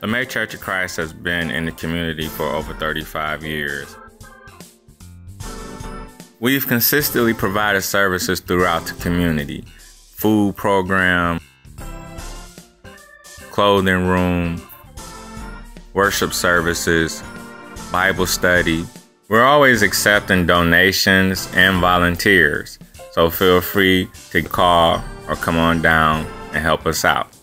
The LeMay Church of Christ has been in the community for over 35 years. We've consistently provided services throughout the community food program, clothing room, worship services, Bible study. We're always accepting donations and volunteers, so feel free to call or come on down and help us out.